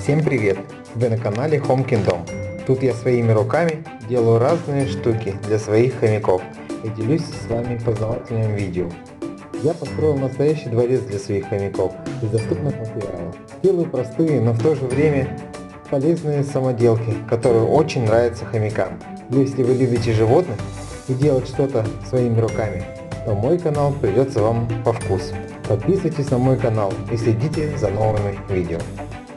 Всем привет! Вы на канале Home Kingdom. Тут я своими руками делаю разные штуки для своих хомяков и делюсь с вами познавательным видео. Я построил настоящий дворец для своих хомяков из доступных материалов. Делаю простые, но в то же время полезные самоделки, которые очень нравятся хомякам. Если вы любите животных и делать что-то своими руками, то мой канал придется вам по вкусу. Подписывайтесь на мой канал и следите за новыми видео.